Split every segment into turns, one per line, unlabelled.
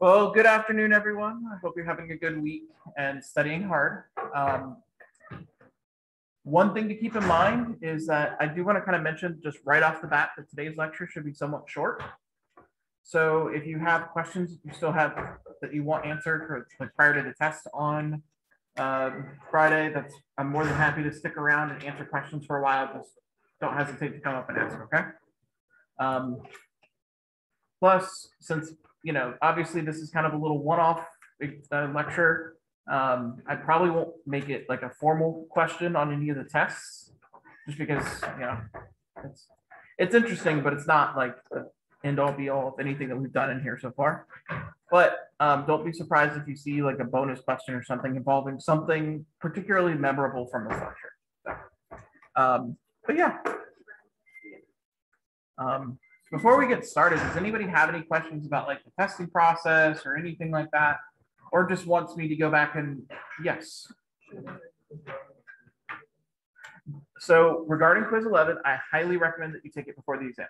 Well, good afternoon, everyone. I hope you're having a good week and studying hard. Um, one thing to keep in mind is that I do want to kind of mention just right off the bat that today's lecture should be somewhat short. So if you have questions you still have that you want answered for, like prior to the test on um, Friday, that's I'm more than happy to stick around and answer questions for a while. Just don't hesitate to come up and ask, okay? Um, plus, since you know, obviously this is kind of a little one-off uh, lecture. Um, I probably won't make it like a formal question on any of the tests, just because you know it's it's interesting, but it's not like the end all be all of anything that we've done in here so far. But um, don't be surprised if you see like a bonus question or something involving something particularly memorable from this lecture. So, um, but yeah. Um, before we get started, does anybody have any questions about like the testing process or anything like that? Or just wants me to go back and yes. So regarding quiz 11, I highly recommend that you take it before the exam.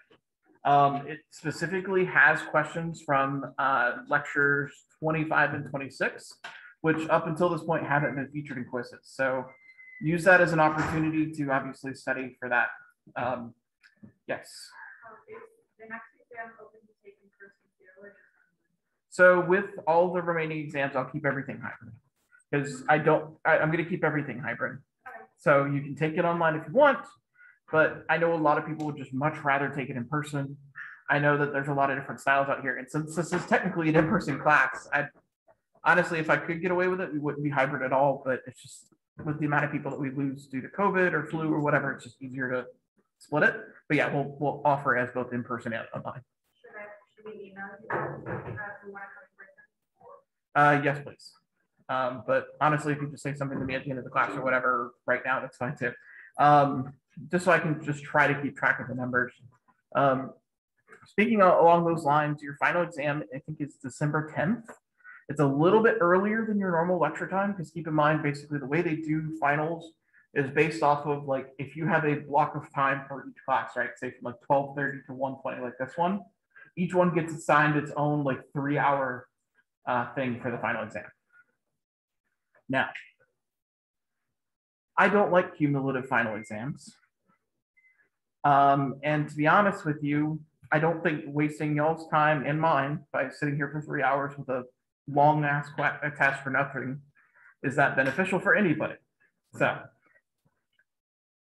Um, it specifically has questions from uh, lectures 25 and 26, which up until this point haven't been featured in quizzes. So use that as an opportunity to obviously study for that. Um, yes. So with all the remaining exams, I'll keep everything hybrid because I don't, I, am going to keep everything hybrid. So you can take it online if you want, but I know a lot of people would just much rather take it in person. I know that there's a lot of different styles out here. And since this is technically an in-person class, I honestly, if I could get away with it, we wouldn't be hybrid at all, but it's just with the amount of people that we lose due to COVID or flu or whatever, it's just easier to split it. But yeah, we'll, we'll offer as both in person and online. Uh, yes, please. Um, but honestly, if you just say something to me at the end of the class or whatever right now, that's fine too. Um, just so I can just try to keep track of the numbers. Um, speaking of, along those lines, your final exam, I think is December 10th. It's a little bit earlier than your normal lecture time because keep in mind, basically the way they do finals is based off of like, if you have a block of time for each class, right? Say from like 1230 to 120, like this one, each one gets assigned its own like three hour uh, thing for the final exam. Now, I don't like cumulative final exams. Um, and to be honest with you, I don't think wasting y'all's time and mine by sitting here for three hours with a long ass test for nothing is that beneficial for anybody. So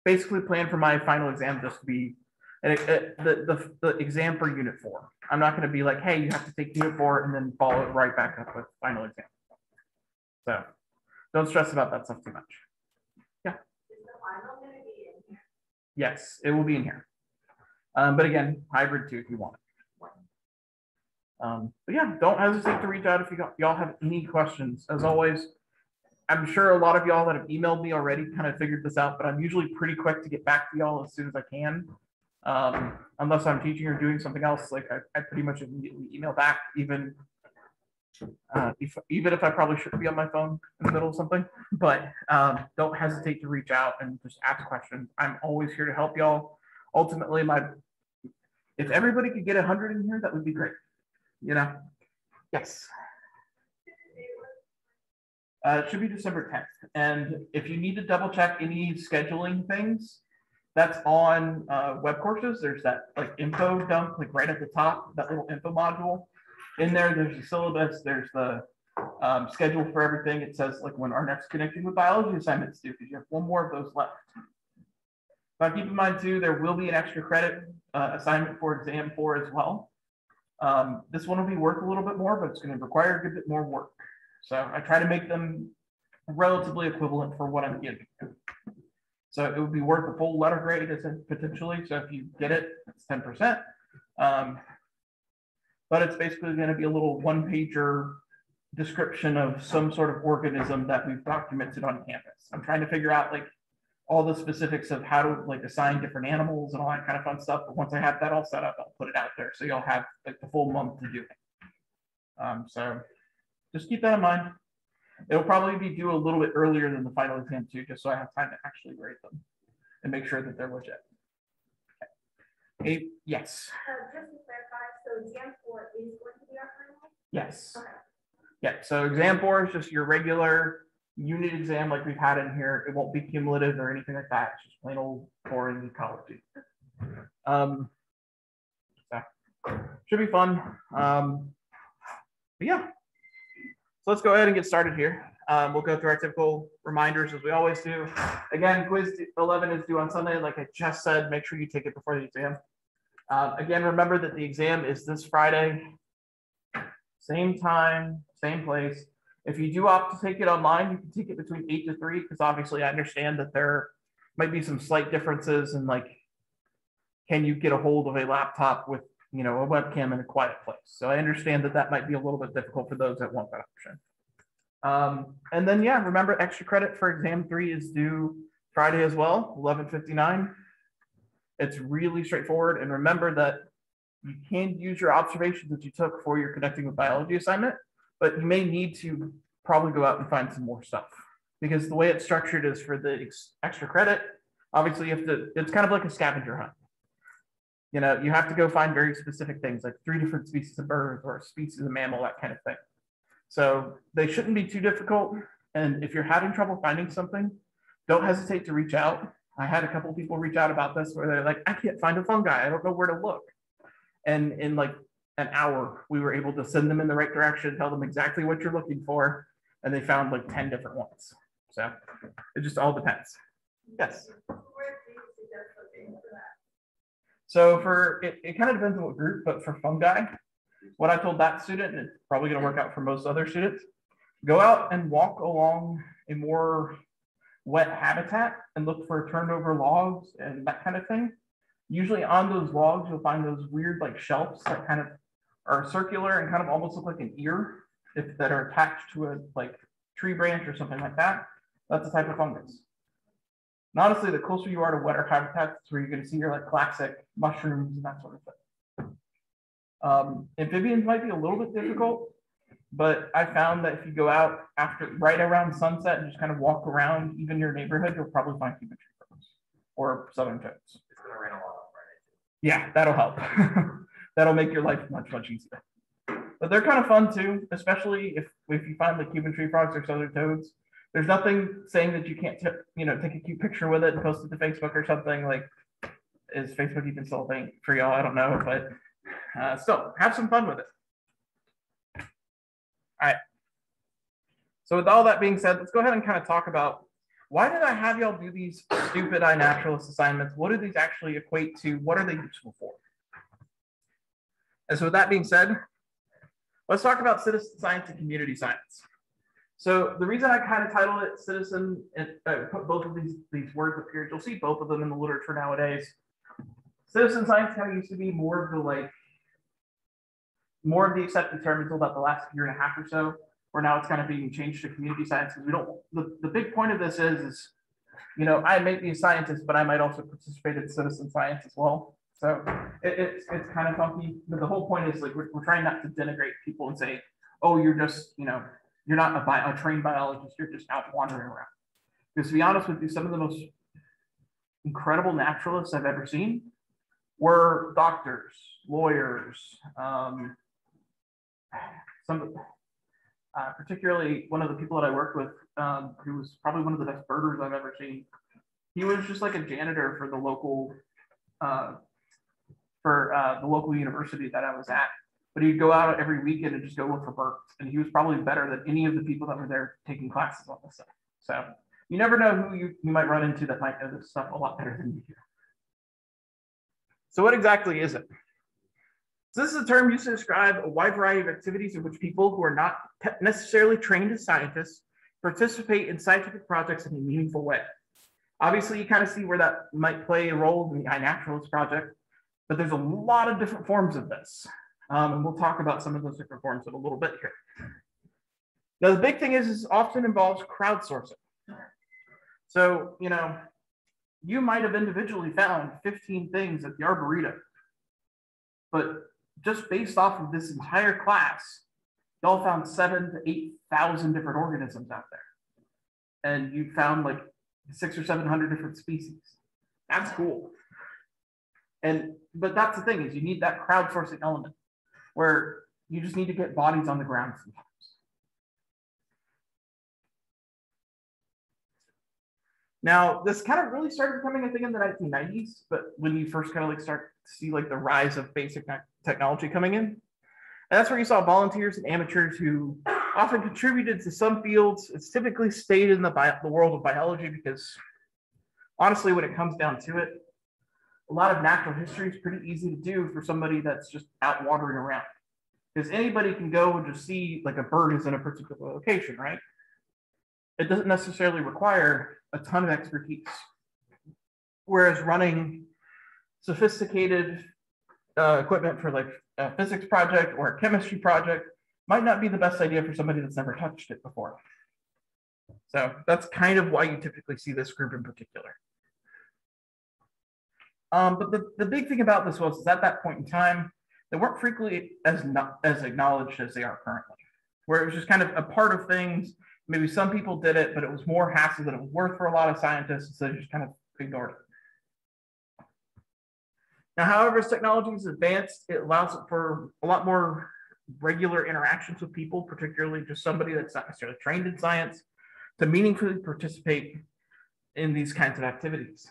basically plan for my final exam just to be it, it, the, the, the exam for unit four. I'm not going to be like, hey, you have to take unit four and then follow it right back up with final exam. So don't stress about that stuff too much. Yeah. Is the final gonna be in here? Yes, it will be in here. Um, but again, hybrid too if you want it. Um, but yeah, don't hesitate to reach out if you y'all have any questions. As always, I'm sure a lot of y'all that have emailed me already kind of figured this out, but I'm usually pretty quick to get back to y'all as soon as I can. Um, unless I'm teaching or doing something else, like I, I pretty much immediately email back, even uh, if, even if I probably shouldn't be on my phone in the middle of something. But um, don't hesitate to reach out and just ask questions. I'm always here to help y'all. Ultimately, my if everybody could get a hundred in here, that would be great. You know? Yes. Uh, it should be December 10th. And if you need to double check any scheduling things, that's on uh, web courses. There's that like info dump, like right at the top, that little info module. In there, there's the syllabus, there's the um, schedule for everything. It says like when our next connecting with biology assignments due, because you have one more of those left. Now keep in mind too, there will be an extra credit uh, assignment for exam four as well. Um, this one will be worth a little bit more, but it's going to require a good bit more work. So I try to make them relatively equivalent for what I'm giving. So it would be worth a full letter grade potentially. So if you get it, it's 10%. Um, but it's basically going to be a little one pager description of some sort of organism that we've documented on campus. I'm trying to figure out like all the specifics of how to like assign different animals and all that kind of fun stuff. But once I have that all set up, I'll put it out there. So you'll have like the full month to do it. Um, so just keep that in mind. It'll probably be due a little bit earlier than the final exam too, just so I have time to actually grade them and make sure that they're legit. Okay. yes.
Uh, just to clarify, so exam four is going to be our final?
Yes.
Okay.
Yeah, so exam four is just your regular unit exam like we've had in here. It won't be cumulative or anything like that. It's just plain old boring ecology. Um, so, should be fun. Um, but yeah, so let's go ahead and get started here. Um, we'll go through our typical reminders as we always do. Again, quiz 11 is due on Sunday. Like I just said, make sure you take it before the exam. Uh, again, remember that the exam is this Friday, same time, same place. If you do opt to take it online, you can take it between eight to three, because obviously I understand that there might be some slight differences in like, can you get a hold of a laptop with, you know, a webcam in a quiet place? So I understand that that might be a little bit difficult for those that want that option. Um, and then, yeah, remember extra credit for exam three is due Friday as well, 1159. It's really straightforward. And remember that you can use your observations that you took for your connecting with biology assignment, but you may need to probably go out and find some more stuff because the way it's structured is for the ex extra credit. Obviously, you have to, it's kind of like a scavenger hunt. You know, you have to go find very specific things like three different species of birds or a species of mammal, that kind of thing. So they shouldn't be too difficult. And if you're having trouble finding something, don't hesitate to reach out. I had a couple people reach out about this where they're like, I can't find a fungi. I don't know where to look. And in like an hour, we were able to send them in the right direction, tell them exactly what you're looking for. And they found like 10 different ones. So it just all depends. Yes. So for it, it kind of depends on what group, but for fungi, what I told that student, and it's probably going to work out for most other students, go out and walk along a more wet habitat and look for turned over logs and that kind of thing. Usually on those logs, you'll find those weird like shelves that kind of are circular and kind of almost look like an ear if that are attached to a like tree branch or something like that. That's a type of fungus. And honestly, the closer you are to wetter habitats, where you're going to see your like classic mushrooms and that sort of thing. Um, amphibians might be a little bit difficult but I found that if you go out after right around sunset and just kind of walk around even your neighborhood, you'll probably find cuban tree frogs or southern toads.
It's gonna rain a lot on Friday.
Yeah, that'll help. that'll make your life much, much easier. But they're kind of fun too, especially if if you find like Cuban tree frogs or southern toads. There's nothing saying that you can't, t- you know, take a cute picture with it and post it to Facebook or something. Like, is Facebook even still a thing for y'all? I don't know, but uh, have some fun with it. All right. So with all that being said, let's go ahead and kind of talk about why did I have y'all do these stupid iNaturalist assignments? What do these actually equate to? What are they useful for? And so with that being said, let's talk about citizen science and community science. So the reason I kind of titled it citizen and uh, put both of these, these words up here, you'll see both of them in the literature nowadays. Citizen science kind of used to be more of the like more of the accepted term until about the last year and a half or so, where now it's kind of being changed to community science because we don't. The, the big point of this is, is, you know, I may be a scientist, but I might also participate in citizen science as well. So it, it's it's kind of funky, but the whole point is like we're, we're trying not to denigrate people and say, oh, you're just you know you're not a, a trained biologist, you're just out wandering around. Because to be honest with you, some of the most incredible naturalists I've ever seen were doctors, lawyers, um, some, uh, particularly one of the people that I worked with, um, who was probably one of the best birders I've ever seen. He was just like a janitor for the local, uh, for uh, the local university that I was at. But he'd go out every weekend and just go look for birds, and he was probably better than any of the people that were there taking classes on this stuff. So you never know who you, you might run into that might know this stuff a lot better than you do. So what exactly is it? So this is a term used to describe a wide variety of activities in which people who are not necessarily trained as scientists participate in scientific projects in a meaningful way. Obviously, you kind of see where that might play a role in the iNaturalist project, but there's a lot of different forms of this. Um, and we'll talk about some of those different forms in a little bit here. Now, the big thing is, is often involves crowdsourcing. So, you know, you might have individually found 15 things at the Arboretum, but just based off of this entire class, y'all found seven to 8,000 different organisms out there. And you found like six or 700 different species. That's cool. And, but that's the thing is you need that crowdsourcing element where you just need to get bodies on the ground sometimes. Now, this kind of really started becoming a thing in the 1990s, but when you first kind of like start to see like the rise of basic technology coming in, and that's where you saw volunteers and amateurs who often contributed to some fields. It's typically stayed in the, the world of biology because honestly, when it comes down to it, a lot of natural history is pretty easy to do for somebody that's just out wandering around. Because anybody can go and just see like a bird is in a particular location, right? It doesn't necessarily require a ton of expertise. Whereas running sophisticated uh, equipment for like a physics project or a chemistry project might not be the best idea for somebody that's never touched it before. So that's kind of why you typically see this group in particular. Um, but the, the big thing about this was is at that point in time, they weren't frequently as not as acknowledged as they are currently, where it was just kind of a part of things maybe some people did it, but it was more hassle than it was worth for a lot of scientists, so they just kind of ignored it. Now, however, as technology has advanced, it allows for a lot more regular interactions with people, particularly just somebody that's not necessarily trained in science, to meaningfully participate in these kinds of activities.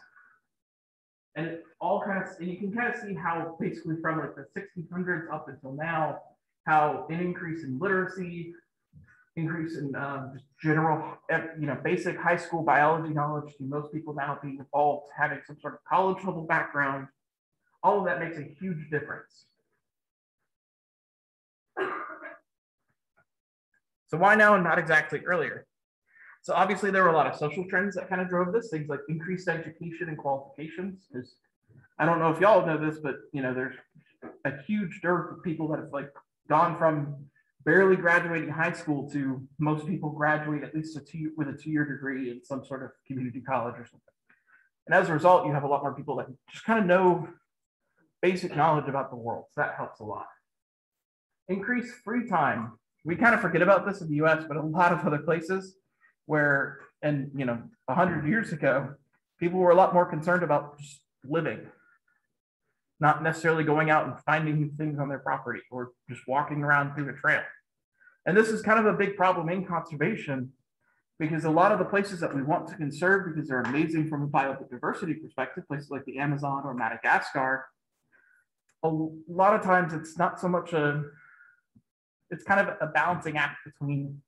And all kind of, and you can kind of see how basically from like the 1600s up until now, how an increase in literacy, increase in um, general, eh, you know, basic high school biology knowledge to most people now being involved, having some sort of college level background. All of that makes a huge difference. So why now and not exactly earlier? So obviously there were a lot of social trends that kind of drove this, things like increased education and qualifications. Because I don't know if y'all know this, but you know, there's a huge dearth of people that have like gone from barely graduating high school to most people graduate at least a two, with a two-year degree in some sort of community college or something. And as a result, you have a lot more people that just kind of know basic knowledge about the world. So that helps a lot. Increase free time. We kind of forget about this in the US, but a lot of other places where, and you know, a 100 years ago, people were a lot more concerned about just living not necessarily going out and finding things on their property or just walking around through a trail. And this is kind of a big problem in conservation because a lot of the places that we want to conserve because they're amazing from a biodiversity perspective, places like the Amazon or Madagascar, a lot of times it's not so much a, it's kind of a balancing act between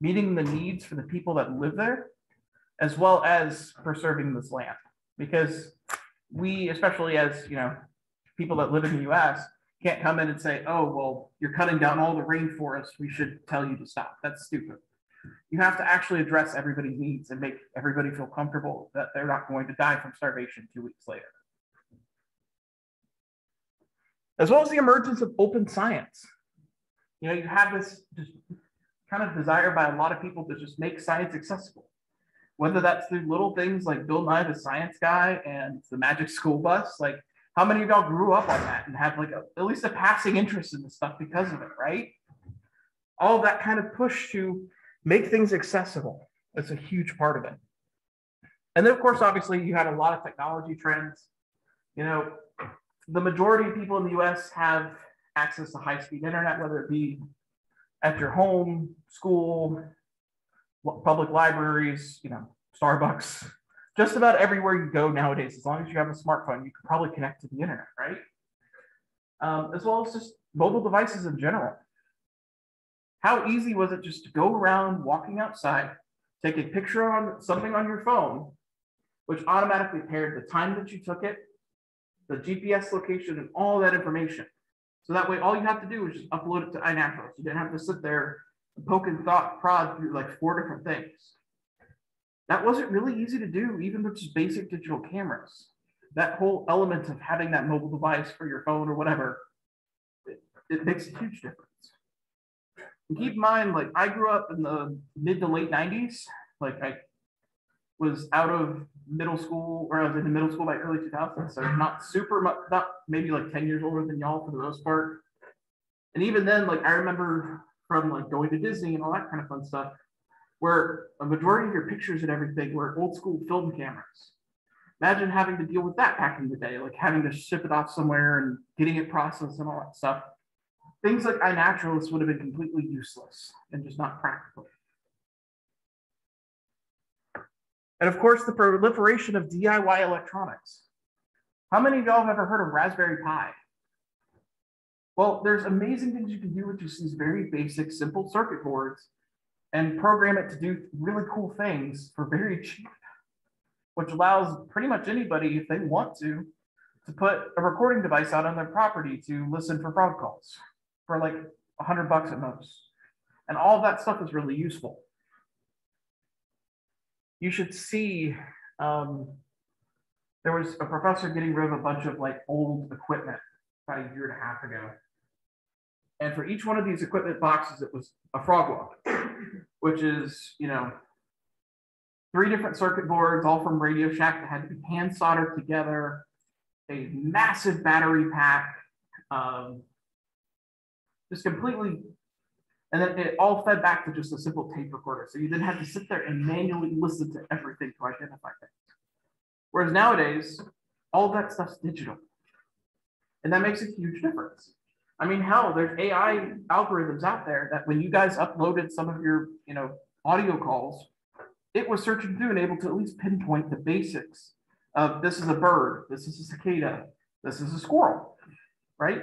meeting the needs for the people that live there, as well as preserving this land. Because we, especially as, you know, people that live in the US, can't come in and say, oh, well, you're cutting down all the rainforest. We should tell you to stop. That's stupid. You have to actually address everybody's needs and make everybody feel comfortable that they're not going to die from starvation two weeks later. As well as the emergence of open science. You know, you have this kind of desire by a lot of people to just make science accessible. Whether that's through little things like Bill Nye the Science Guy and the Magic School Bus, like how many of y'all grew up on that and have like a, at least a passing interest in this stuff because of it, right? All that kind of push to make things accessible. That's a huge part of it. And then, of course, obviously, you had a lot of technology trends. You know, the majority of people in the US have access to high speed internet, whether it be at your home, school, public libraries, you know, Starbucks, just about everywhere you go nowadays, as long as you have a smartphone, you can probably connect to the internet, right? Um, as well as just mobile devices in general. How easy was it just to go around walking outside, take a picture on something on your phone, which automatically paired the time that you took it, the GPS location, and all that information. So that way, all you have to do is just upload it to iNaturalist. You didn't have to sit there poke and thought prod through like four different things. That wasn't really easy to do, even with just basic digital cameras. That whole element of having that mobile device for your phone or whatever, it, it makes a huge difference. And keep in mind, like I grew up in the mid to late 90s. Like I was out of middle school, or I was in the middle school by early 2000s. So not super much, not maybe like 10 years older than y'all for the most part. And even then, like I remember from like going to Disney and all that kind of fun stuff where a majority of your pictures and everything were old school film cameras. Imagine having to deal with that back in the day, like having to ship it off somewhere and getting it processed and all that stuff. Things like iNaturalist would have been completely useless and just not practical. And of course, the proliferation of DIY electronics. How many of y'all have ever heard of Raspberry Pi? Well, there's amazing things you can do with just these very basic, simple circuit boards and program it to do really cool things for very cheap, which allows pretty much anybody, if they want to, to put a recording device out on their property to listen for frog calls for like hundred bucks at most. And all that stuff is really useful. You should see, um, there was a professor getting rid of a bunch of like old equipment about a year and a half ago. And for each one of these equipment boxes, it was a frog walk, which is, you know, three different circuit boards, all from Radio Shack that had to be hand soldered together, a massive battery pack, um, just completely, and then it all fed back to just a simple tape recorder. So you didn't have to sit there and manually listen to everything to identify things. Whereas nowadays, all that stuff's digital. And that makes a huge difference. I mean, hell, there's AI algorithms out there that when you guys uploaded some of your, you know, audio calls, it was searching through and able to at least pinpoint the basics of this is a bird, this is a cicada, this is a squirrel, right?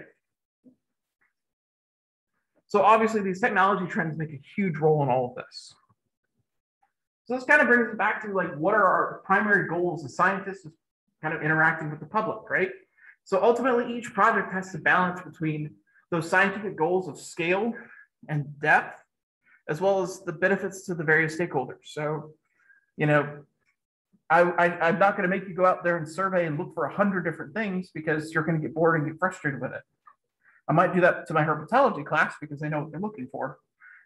So obviously these technology trends make a huge role in all of this. So this kind of brings us back to like, what are our primary goals as scientists kind of interacting with the public, right? So ultimately each project has to balance between those scientific goals of scale and depth, as well as the benefits to the various stakeholders. So, you know, I, am not going to make you go out there and survey and look for a hundred different things because you're going to get bored and get frustrated with it. I might do that to my herpetology class because they know what they're looking for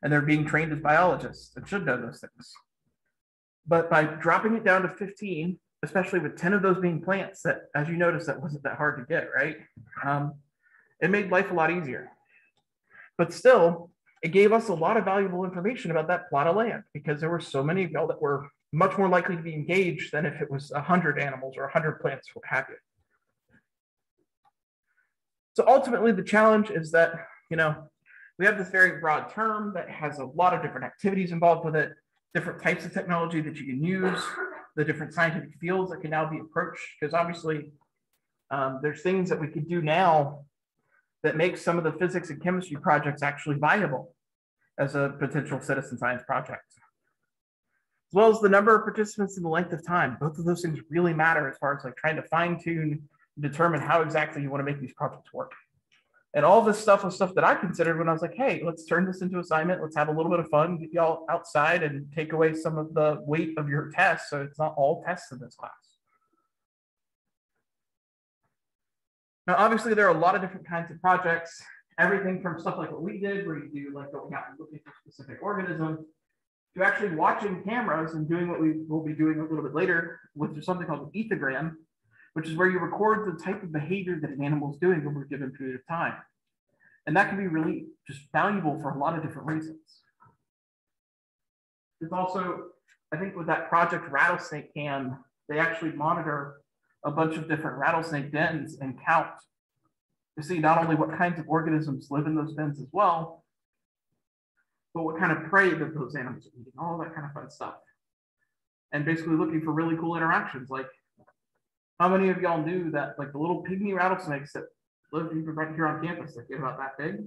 and they're being trained as biologists and should know those things. But by dropping it down to 15, especially with 10 of those being plants that, as you notice, that wasn't that hard to get, right? Um, it made life a lot easier. But still, it gave us a lot of valuable information about that plot of land because there were so many of y'all that were much more likely to be engaged than if it was 100 animals or 100 plants, what have you. So ultimately, the challenge is that, you know, we have this very broad term that has a lot of different activities involved with it, different types of technology that you can use, the different scientific fields that can now be approached, because obviously um, there's things that we could do now that makes some of the physics and chemistry projects actually viable as a potential citizen science project. As well as the number of participants and the length of time. Both of those things really matter as far as like trying to fine tune, determine how exactly you want to make these projects work. And all this stuff was stuff that I considered when I was like, hey, let's turn this into assignment. Let's have a little bit of fun, get y'all outside and take away some of the weight of your tests. So it's not all tests in this class. Now, obviously, there are a lot of different kinds of projects, everything from stuff like what we did, where you do like going out and looking for specific organisms, to actually watching cameras and doing what we will be doing a little bit later, which is something called an ethogram, which is where you record the type of behavior that an animal is doing over a given period of time. And that can be really just valuable for a lot of different reasons. There's also, I think with that project rattlesnake cam, they actually monitor a bunch of different rattlesnake dens and count to see not only what kinds of organisms live in those dens as well, but what kind of prey that those animals are eating, all that kind of fun stuff. And basically looking for really cool interactions. Like how many of y'all knew that like the little pygmy rattlesnakes that live right here on campus that get about that big,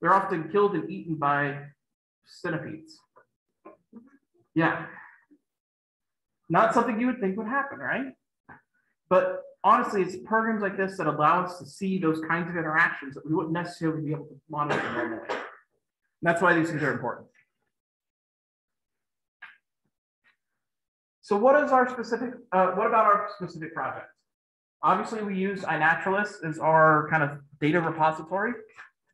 they're often killed and eaten by centipedes. Yeah. Not something you would think would happen, right? But honestly, it's programs like this that allow us to see those kinds of interactions that we wouldn't necessarily be able to monitor normally. And that's why these things are important. So what is our specific, uh, what about our specific project? Obviously we use iNaturalist as our kind of data repository,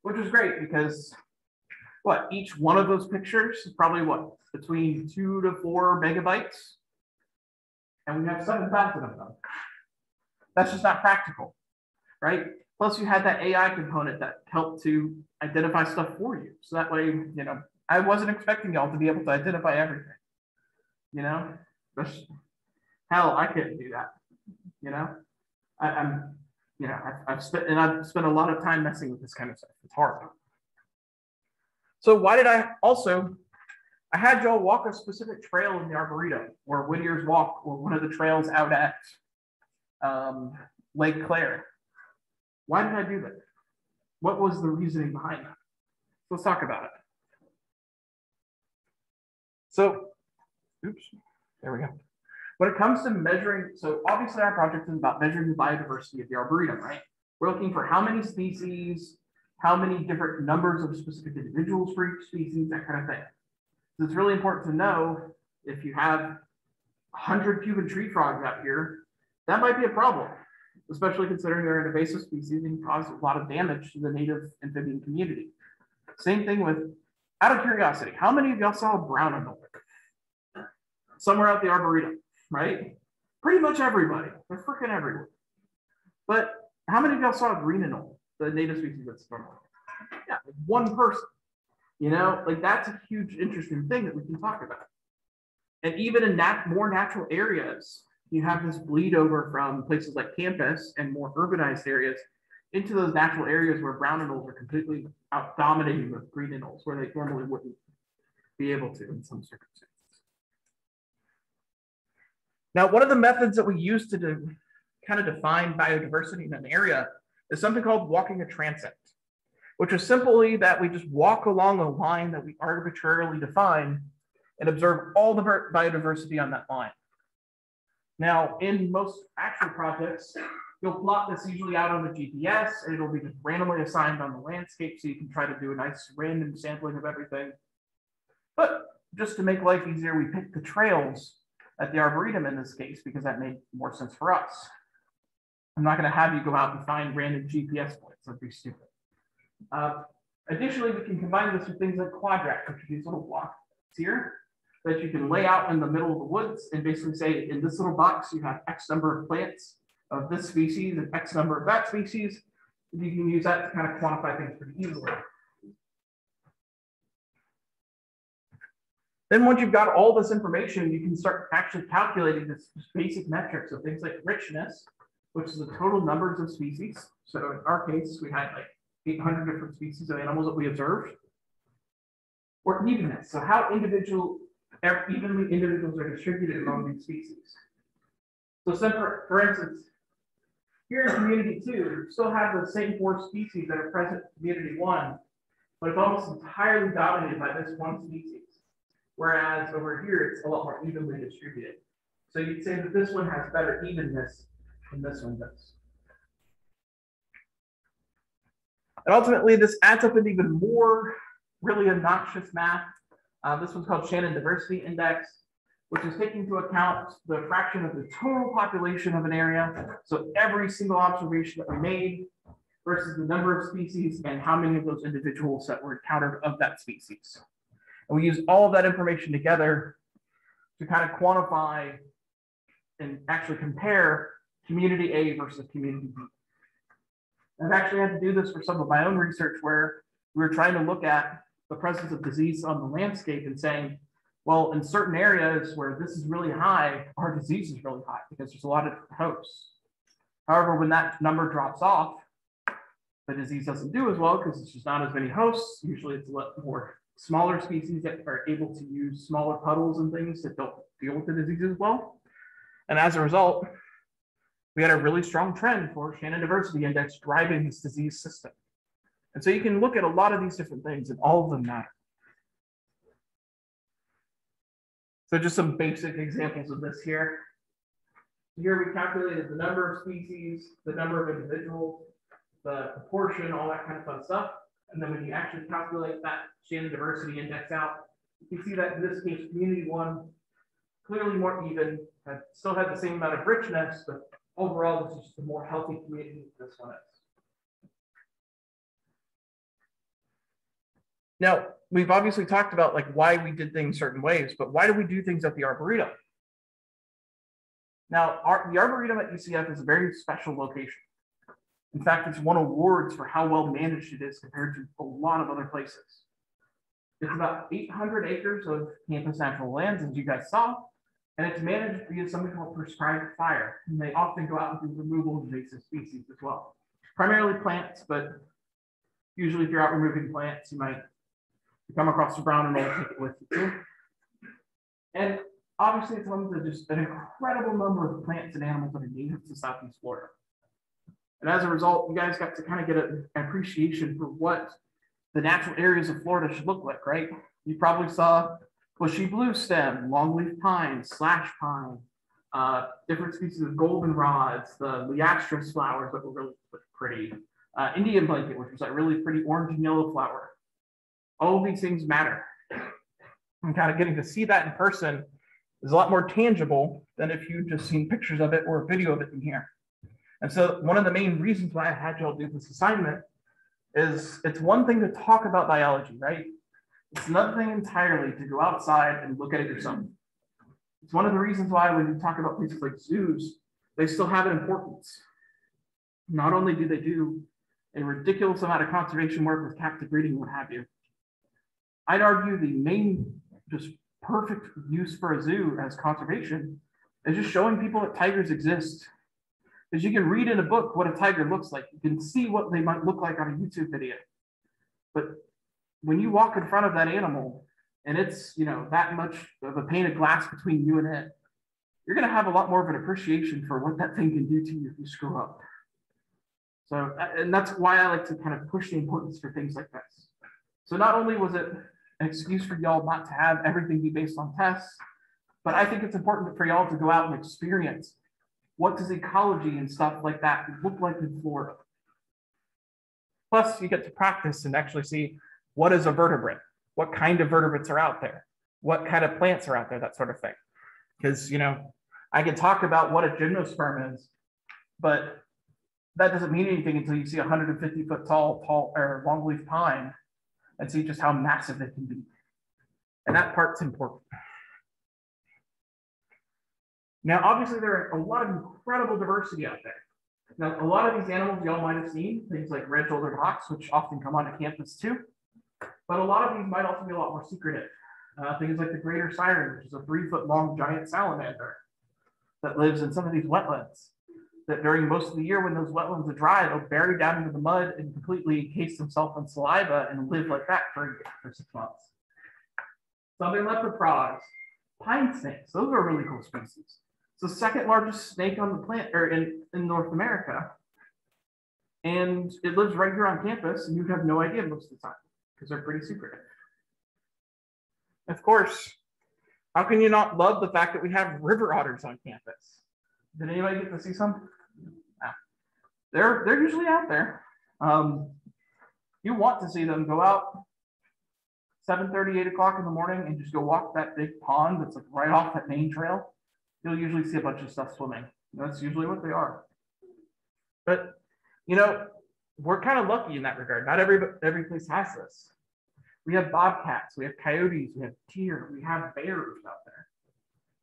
which is great because what, each one of those pictures is probably what, between two to four megabytes? And we have 7,000 of them. That's just not practical, right? Plus, you had that AI component that helped to identify stuff for you. So that way, you know, I wasn't expecting y'all to be able to identify everything. You know, hell, I couldn't do that. You know, I, am you know, I've, I've spent and I've spent a lot of time messing with this kind of stuff. It's hard. So why did I also I had y'all walk a specific trail in the Arboretum or Whittier's Walk or one of the trails out at um, Lake Claire. Why did I do that? What was the reasoning behind that? Let's talk about it. So, oops, there we go. When it comes to measuring, so obviously our project is about measuring the biodiversity of the Arboretum, right? We're looking for how many species, how many different numbers of specific individuals for each species, that kind of thing. So it's really important to know if you have 100 Cuban tree frogs out here, that might be a problem, especially considering they're an invasive species and cause a lot of damage to the native amphibian community. Same thing with, out of curiosity, how many of y'all saw a brown anole? Somewhere out the Arboretum, right? Pretty much everybody. They're freaking everywhere. But how many of y'all saw green anole, the native species that's normal? Yeah, one person. You know, like that's a huge, interesting thing that we can talk about. And even in nat- more natural areas, you have this bleed over from places like campus and more urbanized areas into those natural areas where brown anoles are completely out dominating with green anoles, where they normally wouldn't be able to in some circumstances. Now, one of the methods that we use to do, kind of define biodiversity in an area is something called walking a transect which is simply that we just walk along a line that we arbitrarily define and observe all the biodiversity on that line. Now, in most actual projects, you'll plot this usually out on the GPS and it'll be just randomly assigned on the landscape so you can try to do a nice random sampling of everything. But just to make life easier, we pick the trails at the Arboretum in this case because that made more sense for us. I'm not going to have you go out and find random GPS points. That'd be stupid. Uh, additionally, we can combine this with things like Quadrat, which are these little blocks here that you can lay out in the middle of the woods and basically say, in this little box, you have X number of plants of this species and X number of that species. You can use that to kind of quantify things pretty easily. Then once you've got all this information, you can start actually calculating this basic metrics of things like richness, which is the total numbers of species. So in our case, we had like 800 different species of animals that we observed. Or evenness, so how individual, evenly individuals are distributed among these species. So for, for instance, here in community two, you still have the same four species that are present in community one, but it's almost entirely dominated by this one species. Whereas over here, it's a lot more evenly distributed. So you'd say that this one has better evenness than this one does. And ultimately, this adds up into even more really obnoxious math. Uh, this one's called Shannon Diversity Index, which is taking into account the fraction of the total population of an area. So every single observation that we made versus the number of species and how many of those individuals that were encountered of that species. And we use all of that information together to kind of quantify and actually compare community A versus community B. I've actually had to do this for some of my own research where we were trying to look at the presence of disease on the landscape and saying, well, in certain areas where this is really high, our disease is really high because there's a lot of hosts. However, when that number drops off, the disease doesn't do as well because it's just not as many hosts. Usually it's a lot more smaller species that are able to use smaller puddles and things that don't deal with the disease as well. And as a result, we had a really strong trend for Shannon Diversity Index driving this disease system. And so you can look at a lot of these different things and all of them matter. So just some basic examples of this here. Here we calculated the number of species, the number of individuals, the proportion, all that kind of fun stuff. And then when you actually calculate that Shannon Diversity Index out, you can see that in this case, community one, clearly more even, still had the same amount of richness, but overall, this is just a more healthy community than this one is. Now, we've obviously talked about like why we did things certain ways, but why do we do things at the Arboretum? Now, our, the Arboretum at UCF is a very special location. In fact, it's won awards for how well managed it is compared to a lot of other places. It's about 800 acres of campus natural lands, as you guys saw, and it's managed via something called prescribed fire. And they often go out and do removal of invasive species as well. Primarily plants, but usually if you're out removing plants, you might come across a brown and take it with you. too. And obviously it's home to just an incredible number of plants and animals that are native to Southeast Florida. And as a result, you guys got to kind of get an appreciation for what the natural areas of Florida should look like, right? You probably saw bushy blue stem, longleaf pine, slash pine, uh, different species of goldenrods, the liatris flowers that were really pretty, uh, Indian blanket, which was that really pretty orange and yellow flower. All these things matter. And kind of getting to see that in person is a lot more tangible than if you just seen pictures of it or a video of it in here. And so one of the main reasons why I had y'all do this assignment is it's one thing to talk about biology, right? It's another thing entirely to go outside and look at it yourself. It's one of the reasons why when you talk about places like zoos, they still have an importance. Not only do they do a ridiculous amount of conservation work with captive breeding, what have you, I'd argue the main just perfect use for a zoo as conservation is just showing people that tigers exist. Because you can read in a book what a tiger looks like. You can see what they might look like on a YouTube video. But when you walk in front of that animal and it's you know that much of a pane of glass between you and it, you're going to have a lot more of an appreciation for what that thing can do to you if you screw up. So, and that's why I like to kind of push the importance for things like this. So not only was it an excuse for y'all not to have everything be based on tests. But I think it's important for y'all to go out and experience what does ecology and stuff like that look like in Florida. Plus, you get to practice and actually see what is a vertebrate, what kind of vertebrates are out there, what kind of plants are out there, that sort of thing. Because, you know, I can talk about what a gymnosperm is, but that doesn't mean anything until you see a 150 foot tall, tall or longleaf pine and see just how massive it can be. And that part's important. Now, obviously, there are a lot of incredible diversity out there. Now, a lot of these animals y'all might have seen, things like red-shouldered hawks, which often come onto campus too. But a lot of these might also be a lot more secretive. Uh, things like the greater siren, which is a three-foot-long giant salamander that lives in some of these wetlands that during most of the year when those wetlands are dry, they'll bury down into the mud and completely encase themselves in saliva and live like that for, for six months. Southern leopard frogs, pine snakes, those are really cool species. The second largest snake on the planet or in, in North America. And it lives right here on campus, and you have no idea most of the time because they're pretty secretive. Of course, how can you not love the fact that we have river otters on campus? Did anybody get to see some? They're they're usually out there. Um, you want to see them go out 7 30, 8 o'clock in the morning and just go walk that big pond that's like right off that main trail. You'll usually see a bunch of stuff swimming. That's usually what they are. But you know, we're kind of lucky in that regard. Not every every place has this. We have bobcats, we have coyotes, we have deer, we have bears out there.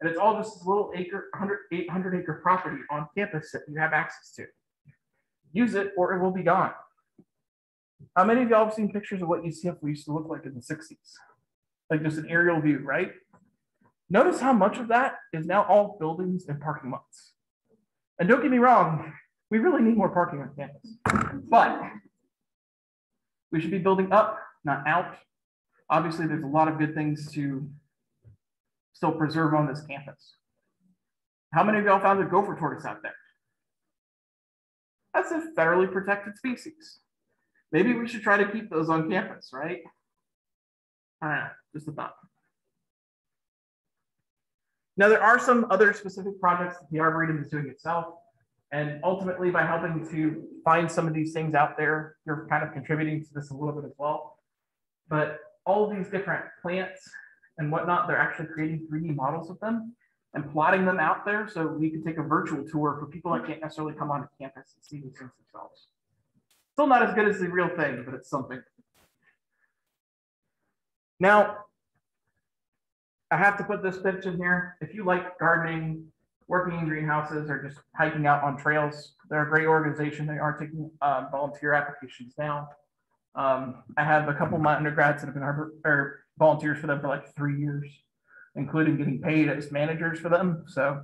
And it's all just this little acre, 100, 800 acre property on campus that you have access to. Use it or it will be gone. How many of y'all have seen pictures of what UCF used to look like in the 60s? Like just an aerial view, right? Notice how much of that is now all buildings and parking lots. And don't get me wrong, we really need more parking on campus. But we should be building up, not out. Obviously, there's a lot of good things to still preserve on this campus. How many of y'all found a gopher tortoise out there? That's a federally protected species. Maybe we should try to keep those on campus, right? I don't know, just a thought. Now, there are some other specific projects that the Arboretum is doing itself. And ultimately, by helping to find some of these things out there, you're kind of contributing to this a little bit as well. But all these different plants and whatnot, they're actually creating 3D models of them and plotting them out there so we can take a virtual tour for people that can't necessarily come onto campus and see these things themselves. Still not as good as the real thing, but it's something. Now, I have to put this pitch in here. If you like gardening, working in greenhouses, or just hiking out on trails, they're a great organization. They are taking uh, volunteer applications now. Um, I have a couple of my undergrads that have been arbor, or volunteers for them for like three years, including getting paid as managers for them. So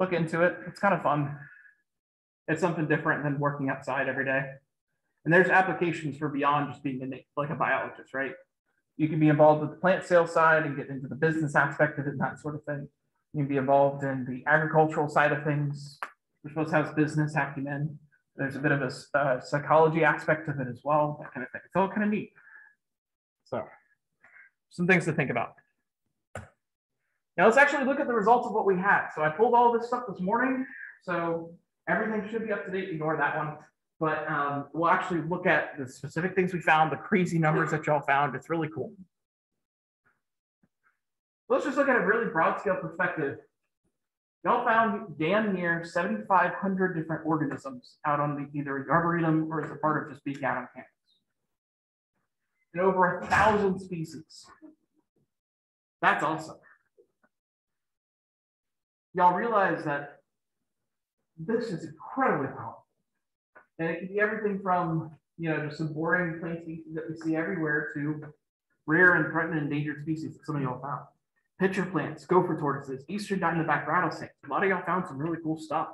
look into it. It's kind of fun. It's something different than working outside every day. And there's applications for beyond just being a, like a biologist, right? You can be involved with the plant sales side and get into the business aspect of it and that sort of thing. You can be involved in the agricultural side of things. Supposed to have business acumen. There's a bit of a uh, psychology aspect of it as well, that kind of thing. It's all kind of neat. So, some things to think about. Now let's actually look at the results of what we had. So I pulled all this stuff this morning. So everything should be up to date. Ignore that one. But um, we'll actually look at the specific things we found, the crazy numbers that y'all found. It's really cool. Let's just look at a really broad scale perspective. Y'all found damn near 7,500 different organisms out on the either arboretum or as a part of just being out on campus. And over a thousand species. That's awesome y'all realize that this is incredibly powerful. And it can be everything from, you know, just some boring plant species that we see everywhere to rare and threatened endangered species that some of y'all found. Pitcher plants, gopher tortoises, eastern diamondback rattlesnakes. A lot of y'all found some really cool stuff.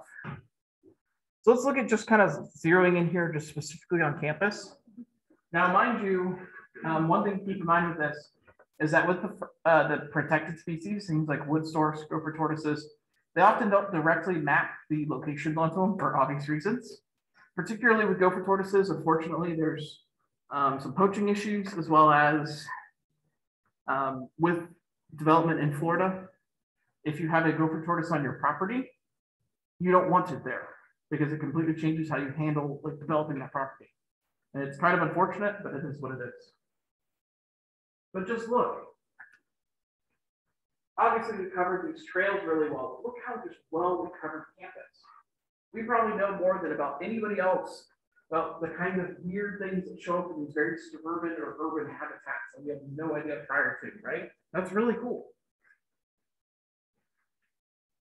So let's look at just kind of zeroing in here just specifically on campus. Now, mind you, um, one thing to keep in mind with this is that with the, uh, the protected species, things like wood storks, gopher tortoises, they often don't directly map the location onto them for obvious reasons. Particularly with gopher tortoises, unfortunately, there's um, some poaching issues as well as um, with development in Florida. If you have a gopher tortoise on your property, you don't want it there because it completely changes how you handle like developing that property. And it's kind of unfortunate, but it is what it is. But just look, Obviously, we covered these trails really well. Look how just well we covered campus. We probably know more than about anybody else about the kind of weird things that show up in these very suburban or urban habitats that we have no idea prior to, right? That's really cool.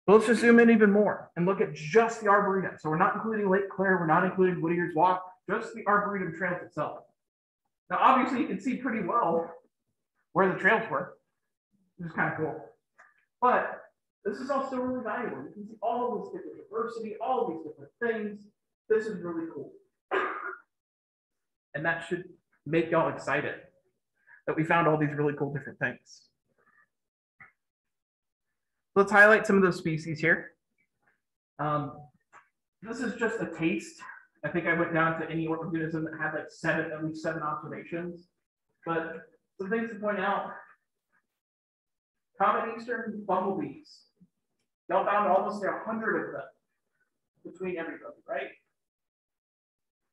But let's just zoom in even more and look at just the Arboretum. So we're not including Lake Claire, we're not including Whittier's Walk, just the Arboretum trails itself. Now, obviously, you can see pretty well where the trails were, which is kind of cool. But this is also really valuable. You can see all this different diversity, all these different things. This is really cool. And that should make y'all excited that we found all these really cool different things. Let's highlight some of those species here. Um, this is just a taste. I think I went down to any organism that had like seven, at least seven observations. But some things to point out Common eastern bumblebees. Y'all found almost a hundred of them between everybody, right?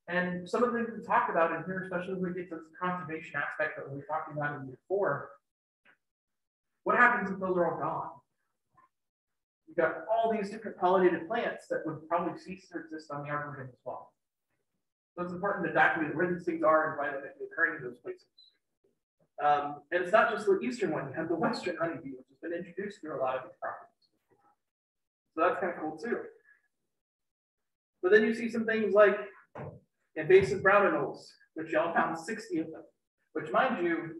And some of the things we talk about in here, especially when we get to the conservation aspect that we were talking about in year four, what happens if those are all gone? You've got all these different pollinated plants that would probably cease to exist on the arboretum as well. So it's important to document where these things are and why they're occurring in those places. Um, and it's not just the eastern one, you have the western honeybee, which has been introduced through a lot of these properties. So that's kind of cool too. But then you see some things like invasive brown anoles, which y'all found 60 of them, which mind you,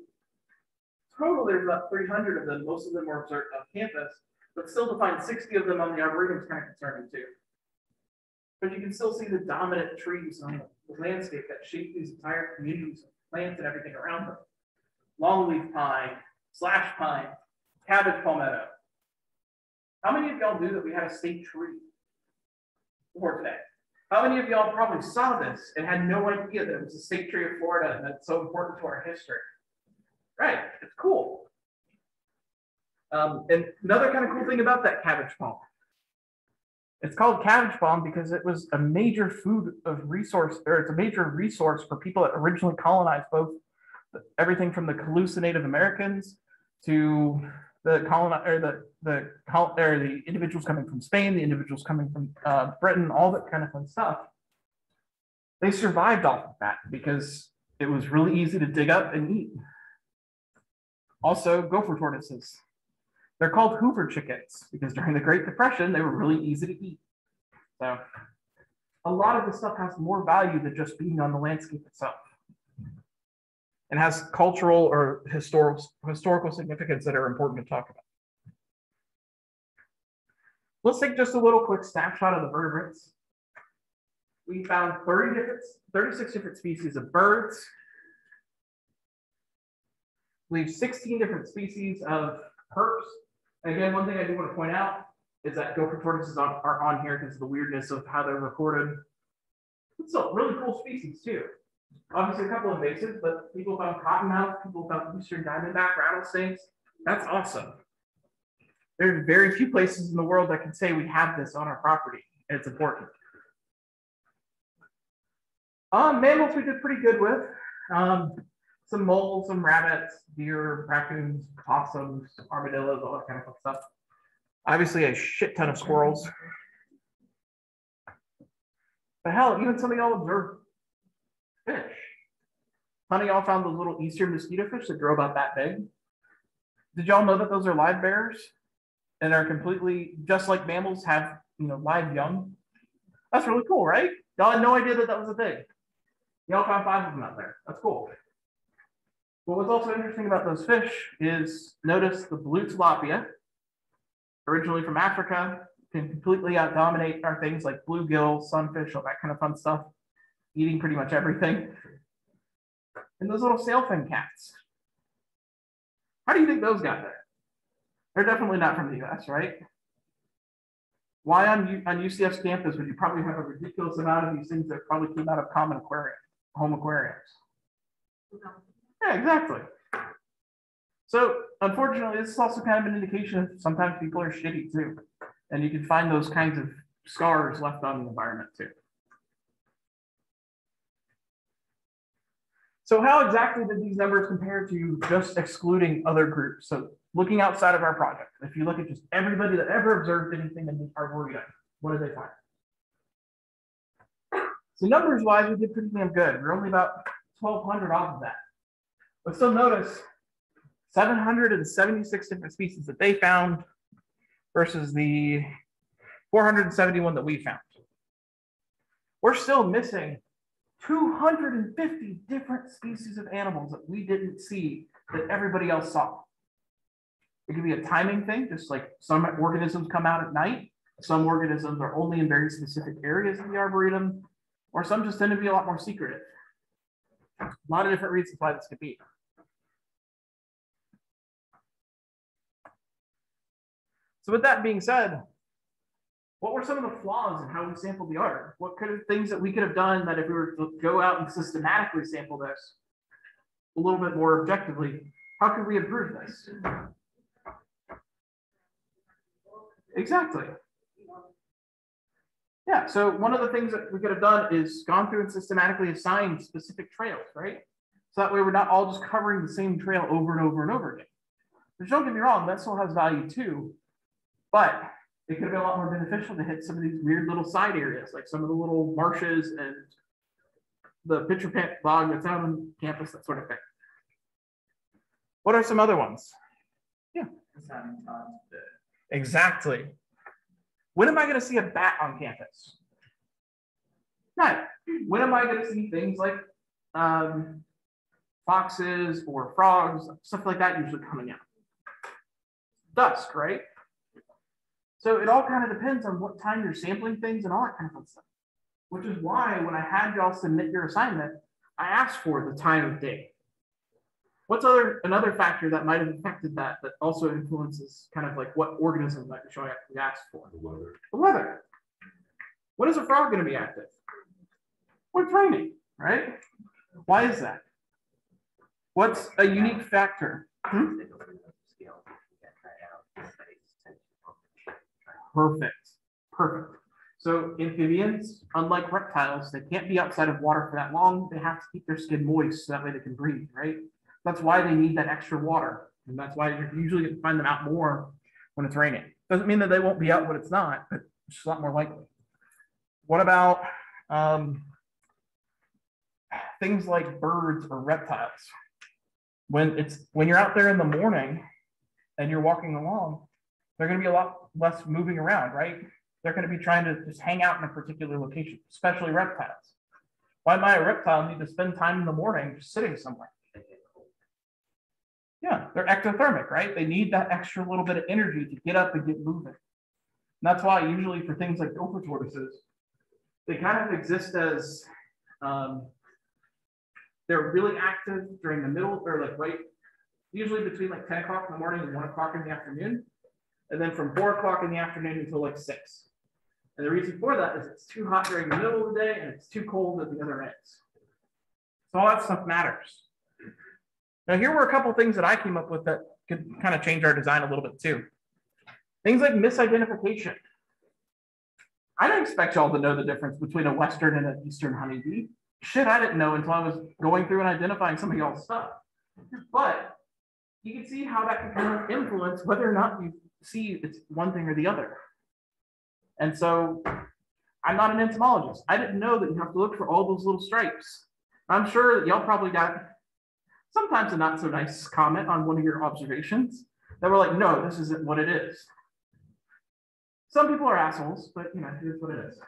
total there's about 300 of them, most of them were observed on campus, but still to find 60 of them on the arboretum is kind of concerning too. But you can still see the dominant trees on the landscape that shape these entire communities of plants and everything around them longleaf pine, slash pine, cabbage palmetto. How many of y'all knew that we had a state tree for today? How many of y'all probably saw this and had no idea that it was a state tree of Florida and that's so important to our history? Right, it's cool. Um, and another kind of cool thing about that cabbage palm, it's called cabbage palm because it was a major food of resource, or it's a major resource for people that originally colonized both everything from the Calusa Native Americans to the colon or the the or the individuals coming from Spain, the individuals coming from uh, Britain, all that kind of fun stuff. They survived off of that because it was really easy to dig up and eat. Also, gopher tortoises. They're called Hoover chickens because during the Great Depression, they were really easy to eat. So a lot of the stuff has more value than just being on the landscape itself and has cultural or historical, historical significance that are important to talk about. Let's take just a little quick snapshot of the vertebrates. We found 30 different, 36 different species of birds. believe 16 different species of herps. And again, one thing I do want to point out is that gopher tortoises are on here because of the weirdness of how they're recorded. It's a really cool species too. Obviously a couple invasive, but people found cottonmouth, people found eastern diamondback rattlesnakes. That's awesome. There's very few places in the world that can say we have this on our property, and it's important. Um, mammals we did pretty good with. Um, some moles, some rabbits, deer, raccoons, possums, armadillos, all that kind of stuff. Obviously, a shit ton of squirrels. But hell, even some of y'all observed fish. Honey, y'all found those little eastern mosquito fish that grow about that big. Did y'all know that those are live bears and are completely just like mammals have, you know, live young? That's really cool, right? Y'all had no idea that that was a thing. Y'all found five of them out there. That's cool. But what's also interesting about those fish is notice the blue tilapia, originally from Africa, can completely out dominate our things like bluegill, sunfish, all that kind of fun stuff, eating pretty much everything. And those little sailfin cats. How do you think those got there? They're definitely not from the US, right? Why on, on UCF's campus would you probably have a ridiculous amount of these things that probably came out of common aquarium, home aquariums? Yeah, exactly. So unfortunately, this is also kind of an indication that sometimes people are shitty too. And you can find those kinds of scars left on the environment too. So how exactly did these numbers compare to just excluding other groups? So looking outside of our project, if you look at just everybody that ever observed anything in the Arboretum, what did they find? So numbers wise, we did pretty damn good. We're only about 1,200 off of that. But still notice 776 different species that they found versus the 471 that we found. We're still missing 250 different species of animals that we didn't see that everybody else saw. It could be a timing thing, just like some organisms come out at night. Some organisms are only in very specific areas of the arboretum, or some just tend to be a lot more secretive. A lot of different reasons why this could be. So with that being said, what were some of the flaws in how we sampled the art? What could have things that we could have done that if we were to go out and systematically sample this a little bit more objectively, how could we improve this? Exactly. Yeah, so one of the things that we could have done is gone through and systematically assigned specific trails, right? So that way we're not all just covering the same trail over and over and over again. But don't get me wrong, that still has value too. But it could have been a lot more beneficial to hit some of these weird little side areas, like some of the little marshes and the pitcher pit bog that's out on campus, that sort of thing. What are some other ones? Yeah. Exactly. When am I going to see a bat on campus? Not. When am I going to see things like um, foxes or frogs, stuff like that usually coming out? Dusk, right? So it all kind of depends on what time you're sampling things and all that kind of fun stuff. Which is why when I had y'all submit your assignment, I asked for the time of day. What's other another factor that might have affected that that also influences kind of like what organism that you're showing up we asked for?
The weather.
The weather. When is a frog going to be active? When it's raining, right? Why is that? What's a unique factor? Hmm? Perfect. Perfect. So amphibians, unlike reptiles, they can't be outside of water for that long. They have to keep their skin moist so that way they can breathe, right? That's why they need that extra water. And that's why you're usually get to find them out more when it's raining. Doesn't mean that they won't be out when it's not, but it's a lot more likely. What about um, things like birds or reptiles? When it's when you're out there in the morning and you're walking along, they're going to be a lot less moving around, right? They're going to be trying to just hang out in a particular location, especially reptiles. Why might a reptile need to spend time in the morning just sitting somewhere? Yeah, they're ectothermic, right? They need that extra little bit of energy to get up and get moving. And that's why usually for things like gopher tortoises, they kind of exist as um, they're really active during the middle or like right usually between like 10 o'clock in the morning and 1 o'clock in the afternoon. And then from 4 o'clock in the afternoon until like 6. And the reason for that is it's too hot during the middle of the day and it's too cold at the other ends. So all that stuff matters. Now here were a couple things that I came up with that could kind of change our design a little bit too. Things like misidentification. I didn't expect y'all to know the difference between a Western and an Eastern honeybee. Shit, I didn't know until I was going through and identifying some of y'all's stuff. But you can see how that can kind of influence whether or not you see it's one thing or the other. And so I'm not an entomologist. I didn't know that you have to look for all those little stripes. I'm sure that y'all probably got sometimes a not so nice comment on one of your observations that were like, no, this isn't what it is. Some people are assholes, but you know, here's what it is.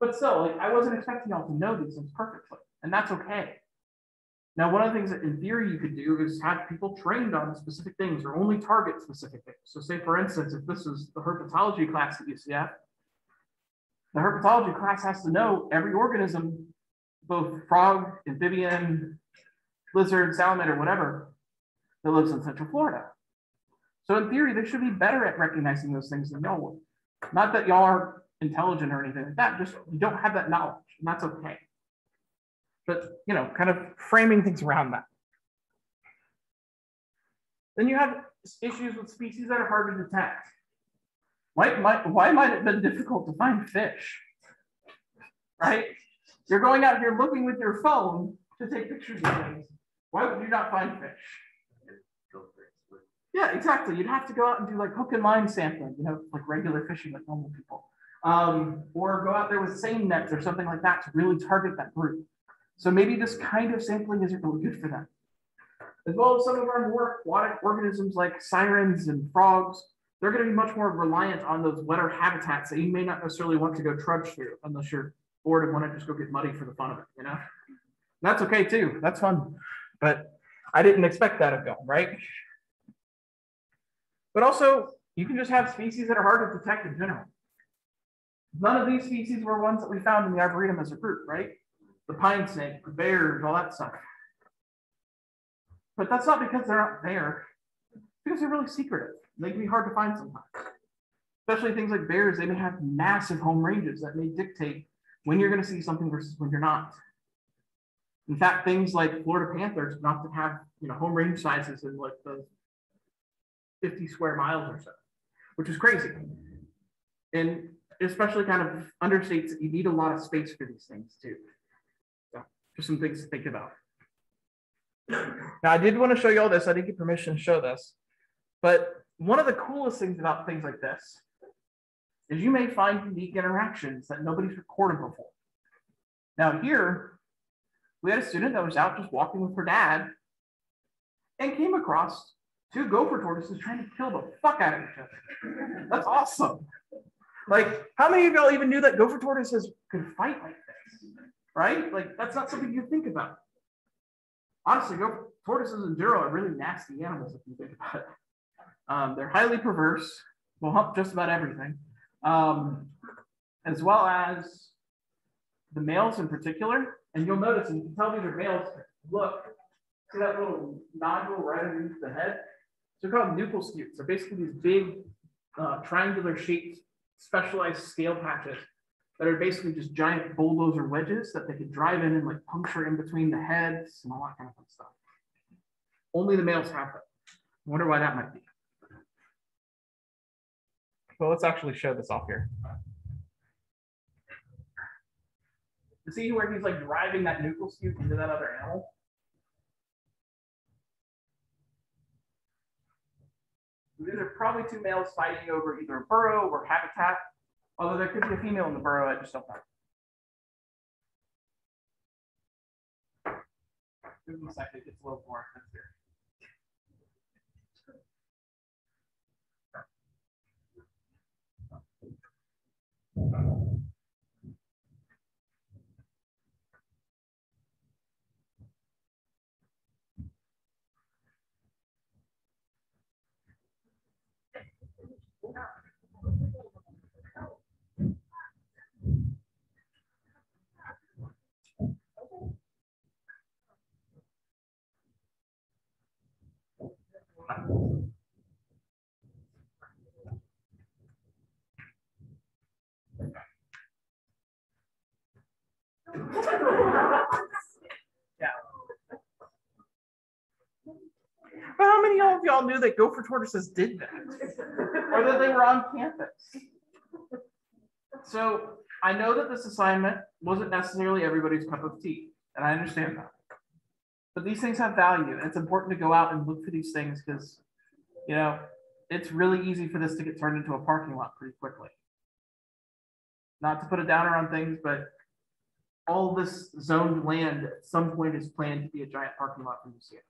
But still, like I wasn't expecting y'all to know these things perfectly, and that's okay. Now, one of the things that in theory you could do is have people trained on specific things or only target specific things. So say for instance, if this is the herpetology class that you see at UCF, the herpetology class has to know every organism, both frog, amphibian, lizard, salamander, whatever, that lives in Central Florida. So in theory, they should be better at recognizing those things than y'all. Not that y'all are intelligent or anything like that, just you don't have that knowledge, and that's okay but you know, kind of framing things around that. Then you have issues with species that are hard to detect. Why might, why might it have been difficult to find fish? Right? You're going out here looking with your phone to take pictures of things. Why would you not find fish? Yeah, exactly. You'd have to go out and do like hook and line sampling, you know, like regular fishing like normal people. Um, or go out there with seine nets or something like that to really target that group. So maybe this kind of sampling isn't really good for them. As well as some of our more aquatic organisms like sirens and frogs, they're going to be much more reliant on those wetter habitats that you may not necessarily want to go trudge through unless you're bored and want to just go get muddy for the fun of it, you know? That's okay too. That's fun. But I didn't expect that of y'all, right? But also, you can just have species that are hard to detect in general. None of these species were ones that we found in the Arboretum as a group, right? The pine snake, the bears, all that stuff. But that's not because they're not there, because they're really secretive. They can be hard to find sometimes. Especially things like bears, they may have massive home ranges that may dictate when you're going to see something versus when you're not. In fact, things like Florida panthers often have you know home range sizes in like the 50 square miles or so, which is crazy. And especially kind of understates that you need a lot of space for these things too. Just some things to think about. Now, I did want to show you all this. I didn't get permission to show this. But one of the coolest things about things like this is you may find unique interactions that nobody's recorded before. Now, here, we had a student that was out just walking with her dad and came across two gopher tortoises trying to kill the fuck out of each other. That's awesome. Like, how many of y'all even knew that gopher tortoises could fight like this? Right? Like that's not something you think about. Honestly, tortoises and general are really nasty animals if you think about it. Um, they're highly perverse, will hump just about everything, um, as well as the males in particular. And you'll notice, and you can tell these are males. Look, see that little nodule right underneath the head? So they're called nuchal scutes. They're basically these big uh, triangular shaped specialized scale patches that are basically just giant bulldozer wedges that they could drive in and like puncture in between the heads and all that kind of fun stuff. Only the males have that. I wonder why that might be. Well, let's actually show this off here. You see where he's like driving that nuchal scute into that other animal? These are probably two males fighting over either a burrow or habitat Although there could be a female in the burrow, I just don't know. Give me a second, it's a little more. Y'all knew that Gopher Tortoises did that? or that they were on campus? So I know that this assignment wasn't necessarily everybody's cup of tea, and I understand that. But these things have value, and it's important to go out and look for these things because, you know, it's really easy for this to get turned into a parking lot pretty quickly. Not to put a downer on things, but all this zoned land at some point is planned to be a giant parking lot for UCF.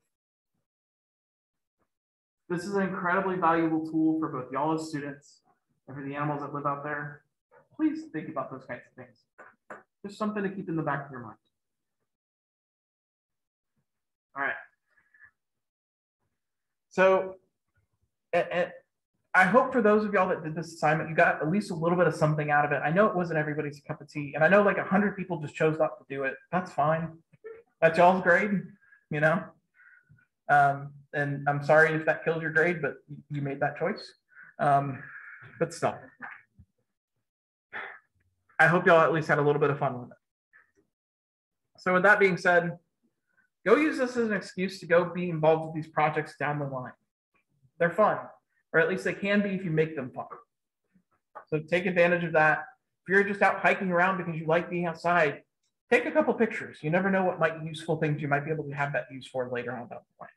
This is an incredibly valuable tool for both y'all as students and for the animals that live out there. Please think about those kinds of things. Just something to keep in the back of your mind. All right. So, and, I hope for those of y'all that did this assignment, you got at least a little bit of something out of it. I know it wasn't everybody's cup of tea, and I know like a hundred people just chose not to do it. That's fine. That's y'all's grade, you know. Um, and I'm sorry if that killed your grade, but you made that choice. Um, but still, I hope y'all at least had a little bit of fun with it. So with that being said, go use this as an excuse to go be involved with these projects down the line. They're fun or at least they can be if you make them fun. So take advantage of that. If you're just out hiking around because you like being outside, take a couple pictures. You never know what might useful things you might be able to have that use for later on down the line.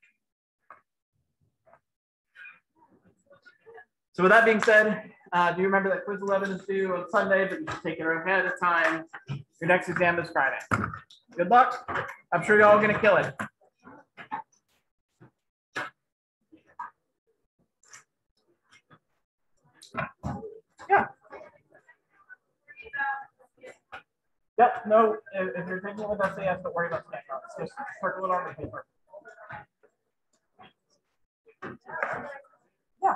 So with that being said, uh, do you remember that quiz 11 is due on Sunday, but you should take it ahead of time. Your next exam is Friday. Good luck. I'm sure you're all going to kill it. Yeah. Yep, no, if, if you're taking with SAS, don't worry about snapshots. Just circle it on the paper. Yeah.